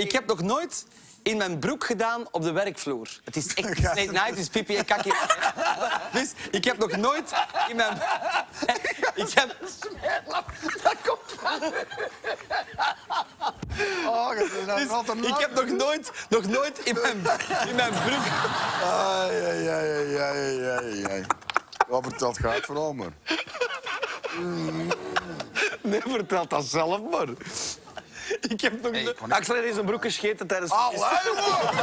Ik heb nog nooit in mijn broek gedaan op de werkvloer. Het is echt snake night, het is pipi en kakje. Dus ik heb nog nooit in mijn... Ik heb... Dat komt Oh, nou Dus ik heb nog nooit, nog nooit in mijn, in mijn broek... Ai, ai, ai, ai, ai, ai, ai. Wat vertelt gaat vooral, maar. Nee, vertel dat zelf maar. Ik heb nog nooit... Axel heeft in zijn broek gescheten tijdens... Allee, man!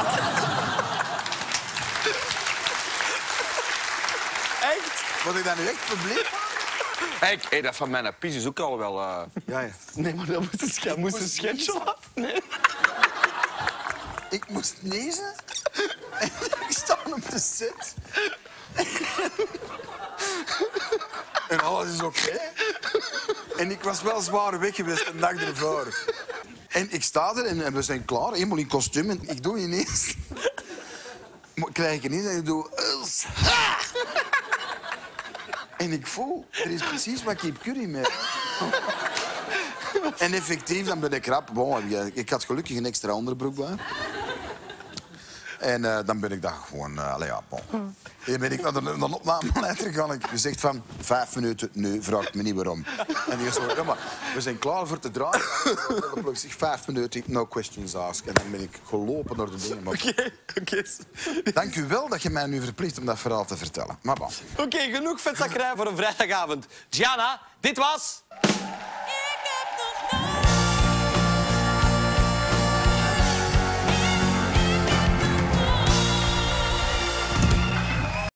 Echt? Word ik daar nu echt publiek? Hey, hey, dat van mijn pies is ook al wel... eh, Ja, ja. Nee, maar dat moest een, sch- moest een moest laten. Nee. Ik moest lezen. En ik sta op de set. En alles is oké. En ik was wel zwaar weg geweest de dag ervoor. En ik sta er en we zijn klaar, helemaal in kostuum. En ik doe ineens... Maar krijg ik ineens en ik doe... En ik voel, er is precies wat Keep Curry mee. En effectief, dan ben ik rap. Ik- had gelukkig een extra onderbroek. En eh, dan ben ik daar gewoon... allee, ja, bon. En ben ik naar de, naar de opnameleider gegaan. Ik gezegd van, vijf minuten, nu vraagt me niet waarom. En die zo, ja, maar we zijn klaar voor te draaien. En dan zeg vijf minuten, no questions asked. En dan ben ik gelopen naar de dingen. Oké, oké. dank u wel dat je mij nu verplicht om dat verhaal te vertellen. Maar bon. Oké, genoeg vetzakkerij voor een vrijdagavond. Gianna, dit was...